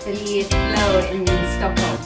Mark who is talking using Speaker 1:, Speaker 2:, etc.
Speaker 1: atelier loud in Stockholm.